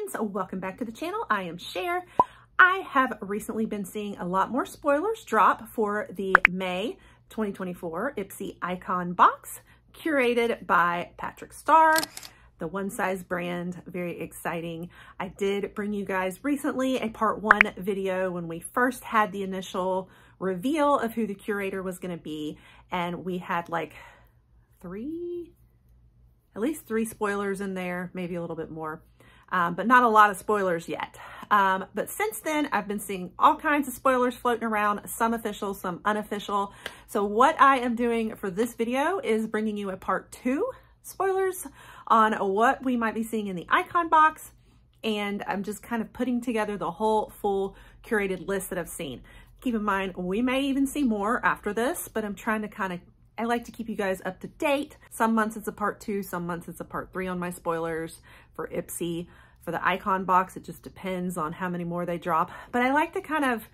friends, welcome back to the channel. I am Sher. I have recently been seeing a lot more spoilers drop for the May 2024 Ipsy Icon box curated by Patrick Starr, the One Size brand, very exciting. I did bring you guys recently a part one video when we first had the initial reveal of who the curator was gonna be and we had like three, at least three spoilers in there, maybe a little bit more um, but not a lot of spoilers yet. Um, but since then, I've been seeing all kinds of spoilers floating around, some official, some unofficial. So what I am doing for this video is bringing you a part two spoilers on what we might be seeing in the icon box. And I'm just kind of putting together the whole full curated list that I've seen. Keep in mind, we may even see more after this, but I'm trying to kind of I like to keep you guys up to date. Some months it's a part two, some months it's a part three on my spoilers for Ipsy. For the icon box, it just depends on how many more they drop. But I like to kind of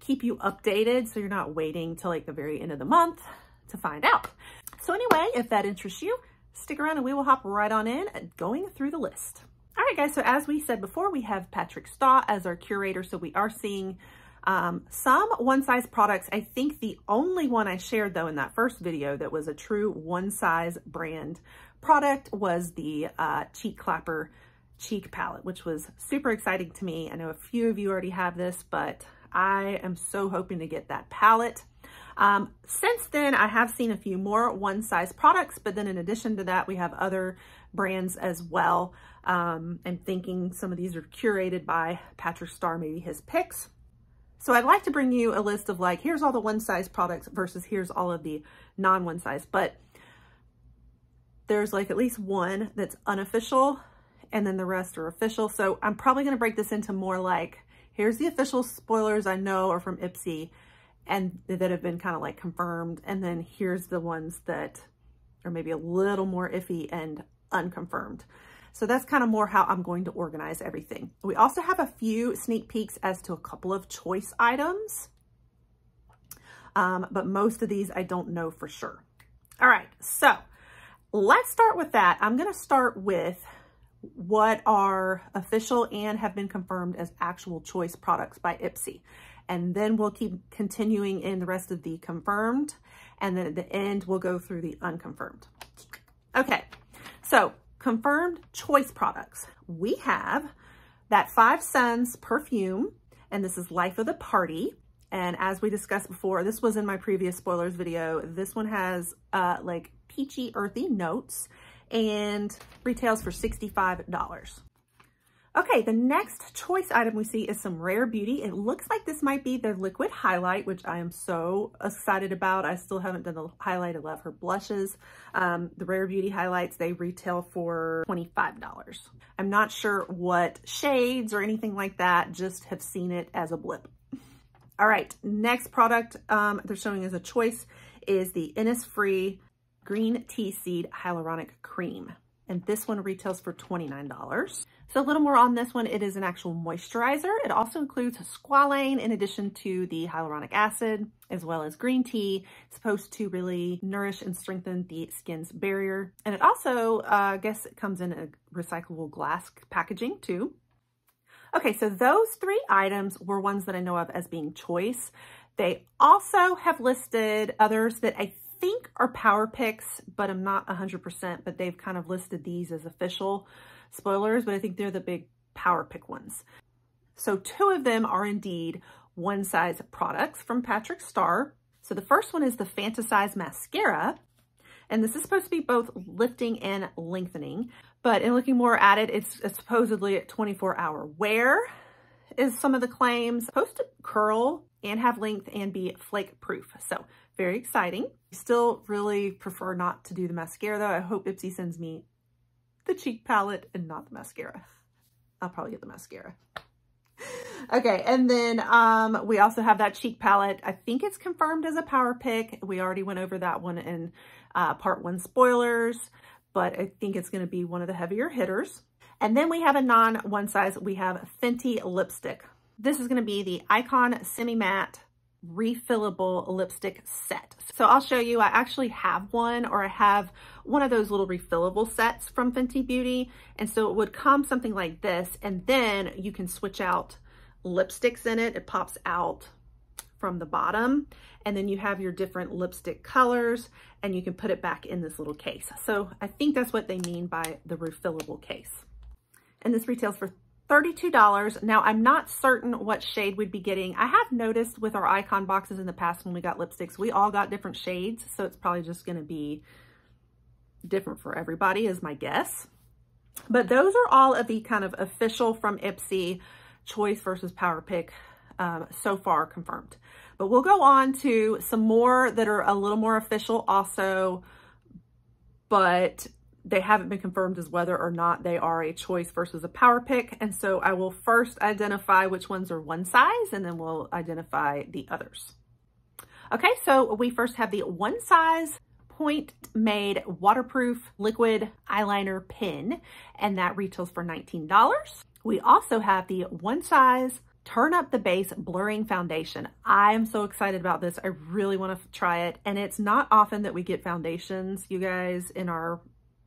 keep you updated so you're not waiting till like the very end of the month to find out. So anyway, if that interests you, stick around and we will hop right on in going through the list. All right, guys, so as we said before, we have Patrick Starr as our curator. So we are seeing um, some one size products, I think the only one I shared though in that first video that was a true one size brand product was the uh, Cheek Clapper Cheek Palette, which was super exciting to me. I know a few of you already have this, but I am so hoping to get that palette. Um, since then, I have seen a few more one size products, but then in addition to that, we have other brands as well. Um, I'm thinking some of these are curated by Patrick Starr, maybe his picks. So I'd like to bring you a list of like, here's all the one size products versus here's all of the non one size, but there's like at least one that's unofficial and then the rest are official. So I'm probably going to break this into more like, here's the official spoilers I know are from Ipsy and that have been kind of like confirmed. And then here's the ones that are maybe a little more iffy and unconfirmed. So that's kind of more how I'm going to organize everything. We also have a few sneak peeks as to a couple of choice items, um, but most of these I don't know for sure. All right, so let's start with that. I'm gonna start with what are official and have been confirmed as actual choice products by Ipsy. And then we'll keep continuing in the rest of the confirmed. And then at the end, we'll go through the unconfirmed. Okay, so confirmed choice products. We have that Five Suns perfume, and this is Life of the Party. And as we discussed before, this was in my previous spoilers video. This one has uh, like peachy, earthy notes and retails for $65. Okay, the next choice item we see is some Rare Beauty. It looks like this might be their liquid highlight, which I am so excited about. I still haven't done the highlight. I love her blushes. Um, the Rare Beauty highlights, they retail for $25. I'm not sure what shades or anything like that, just have seen it as a blip. All right, next product um, they're showing as a choice is the Innisfree Green Tea Seed Hyaluronic Cream and this one retails for $29. So a little more on this one, it is an actual moisturizer. It also includes squalane in addition to the hyaluronic acid, as well as green tea. It's supposed to really nourish and strengthen the skin's barrier. And it also, uh, I guess it comes in a recyclable glass packaging too. Okay, so those three items were ones that I know of as being choice. They also have listed others that I think are power picks, but I'm not 100%, but they've kind of listed these as official spoilers, but I think they're the big power pick ones. So two of them are indeed one size products from Patrick Starr. So the first one is the Fantasize Mascara. And this is supposed to be both lifting and lengthening, but in looking more at it, it's, it's supposedly at 24 hour wear is some of the claims. Supposed to curl and have length and be flake proof. So very exciting. Still really prefer not to do the mascara though. I hope Ipsy sends me the cheek palette and not the mascara. I'll probably get the mascara. Okay, and then um, we also have that cheek palette. I think it's confirmed as a power pick. We already went over that one in uh, part one spoilers, but I think it's going to be one of the heavier hitters. And then we have a non one size. We have Fenty lipstick. This is going to be the Icon Semi Matte refillable lipstick set. So I'll show you, I actually have one or I have one of those little refillable sets from Fenty Beauty. And so it would come something like this and then you can switch out lipsticks in it. It pops out from the bottom and then you have your different lipstick colors and you can put it back in this little case. So I think that's what they mean by the refillable case. And this retails for $32. Now, I'm not certain what shade we'd be getting. I have noticed with our icon boxes in the past when we got lipsticks, we all got different shades. So it's probably just going to be different for everybody is my guess. But those are all of the kind of official from Ipsy choice versus power pick um, so far confirmed. But we'll go on to some more that are a little more official also, but they haven't been confirmed as whether or not they are a choice versus a power pick. And so I will first identify which ones are one size and then we'll identify the others. Okay, so we first have the one size point made waterproof liquid eyeliner pen and that retails for $19. We also have the one size turn up the base blurring foundation. I am so excited about this. I really want to try it. And it's not often that we get foundations, you guys, in our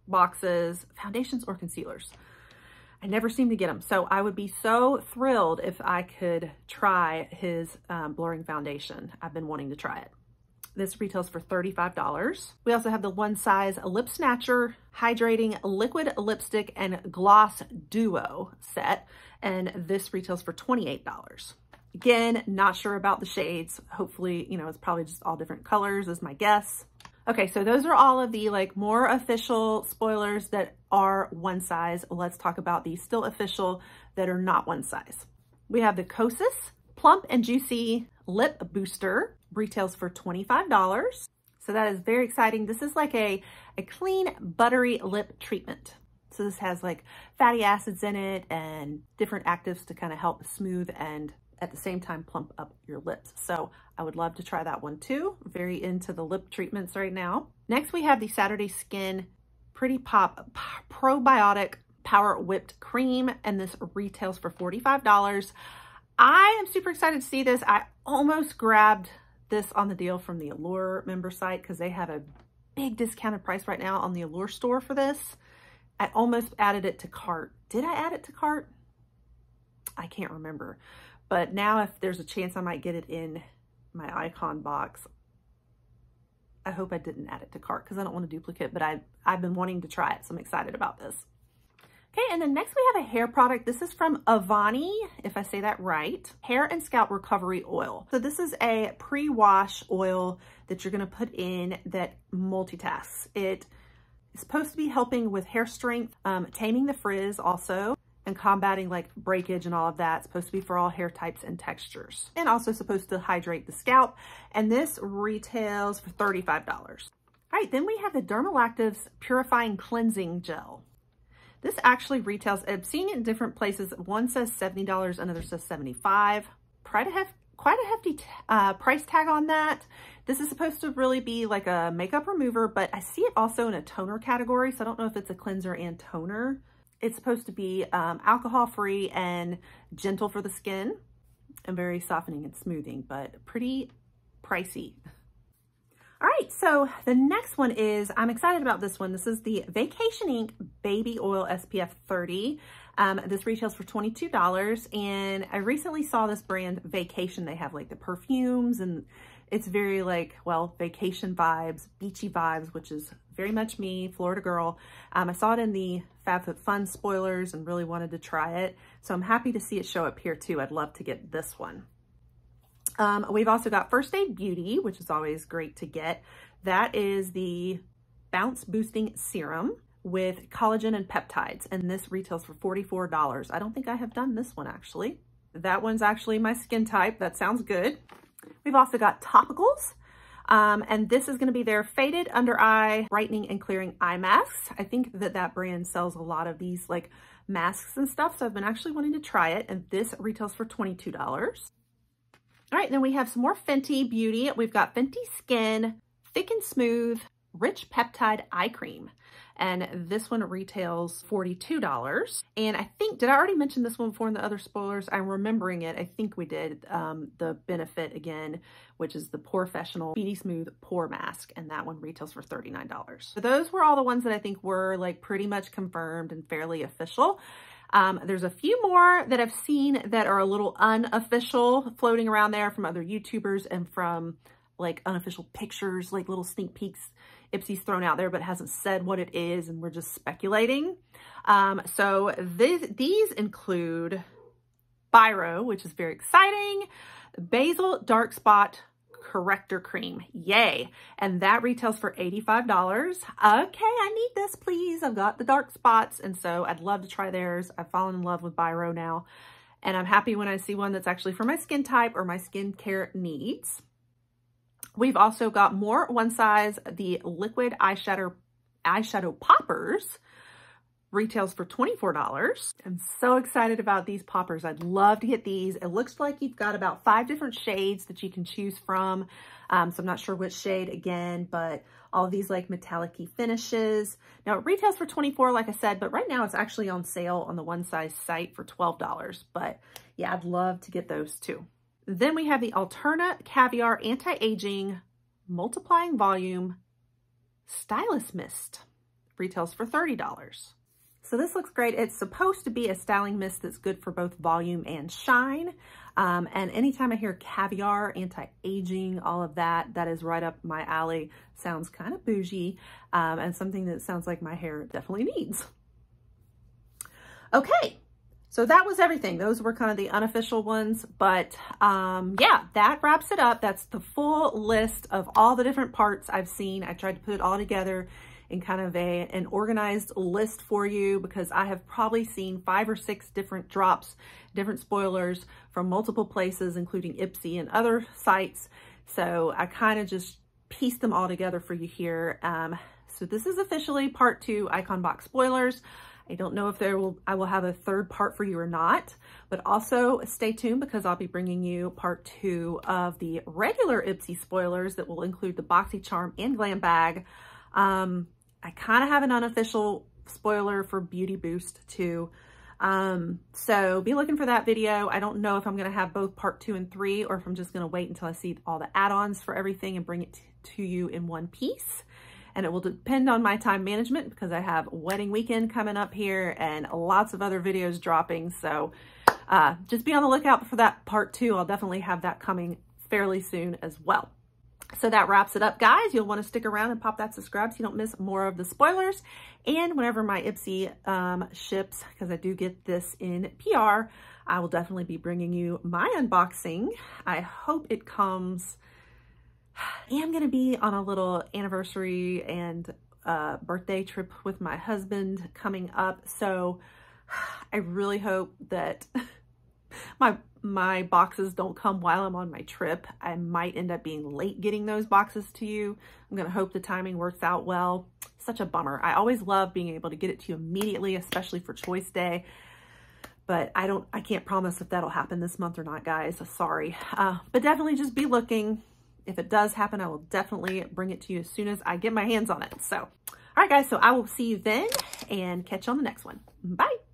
boxes, foundations or concealers. I never seem to get them. So I would be so thrilled if I could try his um, blurring foundation. I've been wanting to try it. This retails for $35. We also have the one size lip snatcher hydrating liquid lipstick and gloss duo set. And this retails for $28. Again, not sure about the shades. Hopefully, you know, it's probably just all different colors is my guess. Okay, so those are all of the like more official spoilers that are one size. Let's talk about the still official that are not one size. We have the Kosas Plump and Juicy Lip Booster, retails for $25. So that is very exciting. This is like a, a clean, buttery lip treatment. So this has like fatty acids in it and different actives to kind of help smooth and at the same time plump up your lips. So I would love to try that one too. Very into the lip treatments right now. Next we have the Saturday Skin Pretty Pop Probiotic Power Whipped Cream and this retails for $45. I am super excited to see this. I almost grabbed this on the deal from the Allure member site because they have a big discounted price right now on the Allure store for this. I almost added it to cart. Did I add it to cart? I can't remember. But now if there's a chance I might get it in my icon box, I hope I didn't add it to cart because I don't want to duplicate, but I, I've been wanting to try it, so I'm excited about this. Okay, and then next we have a hair product. This is from Avani, if I say that right, Hair and Scalp Recovery Oil. So this is a pre-wash oil that you're gonna put in that multitasks. It is supposed to be helping with hair strength, um, taming the frizz also, and combating like breakage and all of that. It's supposed to be for all hair types and textures. And also supposed to hydrate the scalp. And this retails for $35. All right, then we have the Dermalactives Purifying Cleansing Gel. This actually retails, I've seen it in different places. One says $70, another says 75 Quite a, quite a hefty uh, price tag on that. This is supposed to really be like a makeup remover, but I see it also in a toner category, so I don't know if it's a cleanser and toner. It's supposed to be um, alcohol-free and gentle for the skin and very softening and smoothing, but pretty pricey. All right, so the next one is, I'm excited about this one. This is the Vacation Ink Baby Oil SPF 30. Um, this retails for $22 and I recently saw this brand Vacation. They have like the perfumes and it's very like, well, vacation vibes, beachy vibes, which is very much me, Florida girl. Um, I saw it in the FabFitFun spoilers and really wanted to try it. So I'm happy to see it show up here too. I'd love to get this one. Um, we've also got First Aid Beauty, which is always great to get. That is the Bounce Boosting Serum with collagen and peptides, and this retails for $44. I don't think I have done this one actually. That one's actually my skin type. That sounds good. We've also got topicals. Um, and this is going to be their Faded Under Eye Brightening and Clearing Eye Masks. I think that that brand sells a lot of these like masks and stuff. So I've been actually wanting to try it. And this retails for $22. All right, then we have some more Fenty Beauty. We've got Fenty Skin Thick and Smooth Rich Peptide Eye Cream. And this one retails $42. And I think, did I already mention this one before in the other spoilers? I'm remembering it. I think we did um, the Benefit again, which is the POREfessional Speedy Smooth Pore Mask. And that one retails for $39. So those were all the ones that I think were like pretty much confirmed and fairly official. Um, there's a few more that I've seen that are a little unofficial floating around there from other YouTubers and from like unofficial pictures, like little sneak peeks Ipsy's thrown out there, but hasn't said what it is, and we're just speculating. Um, so this, these include Byroe, which is very exciting, Basil Dark Spot Corrector Cream. Yay. And that retails for $85. Okay, I need this, please. I've got the dark spots, and so I'd love to try theirs. I've fallen in love with Byroe now, and I'm happy when I see one that's actually for my skin type or my skincare needs. We've also got more one size, the liquid eyeshadow, eyeshadow poppers retails for $24. I'm so excited about these poppers. I'd love to get these. It looks like you've got about five different shades that you can choose from. Um, so I'm not sure which shade again, but all these like metallic finishes. Now it retails for 24, like I said, but right now it's actually on sale on the one size site for $12. But yeah, I'd love to get those too. Then we have the Alterna Caviar Anti-Aging Multiplying Volume Stylist Mist. Retails for $30. So this looks great. It's supposed to be a styling mist that's good for both volume and shine. Um, and anytime I hear caviar, anti-aging, all of that, that is right up my alley. Sounds kind of bougie um, and something that sounds like my hair definitely needs. Okay, so that was everything. Those were kind of the unofficial ones, but um, yeah, that wraps it up. That's the full list of all the different parts I've seen. I tried to put it all together in kind of a an organized list for you because I have probably seen five or six different drops, different spoilers from multiple places, including Ipsy and other sites. So I kind of just pieced them all together for you here. Um, so this is officially part two Icon Box spoilers. I don't know if there will I will have a third part for you or not, but also stay tuned because I'll be bringing you part two of the regular Ipsy spoilers that will include the BoxyCharm and Glam Bag. Um, I kind of have an unofficial spoiler for Beauty Boost too. Um, so be looking for that video. I don't know if I'm going to have both part two and three or if I'm just going to wait until I see all the add-ons for everything and bring it to you in one piece and it will depend on my time management because I have wedding weekend coming up here and lots of other videos dropping. So uh, just be on the lookout for that part two. I'll definitely have that coming fairly soon as well. So that wraps it up, guys. You'll want to stick around and pop that subscribe so you don't miss more of the spoilers. And whenever my Ipsy um, ships, because I do get this in PR, I will definitely be bringing you my unboxing. I hope it comes am going to be on a little anniversary and uh, birthday trip with my husband coming up. So I really hope that my my boxes don't come while I'm on my trip. I might end up being late getting those boxes to you. I'm going to hope the timing works out well. Such a bummer. I always love being able to get it to you immediately, especially for choice day. But I don't, I can't promise if that'll happen this month or not, guys. Sorry. Uh, but definitely just be looking if it does happen, I will definitely bring it to you as soon as I get my hands on it. So, all right, guys, so I will see you then and catch you on the next one. Bye.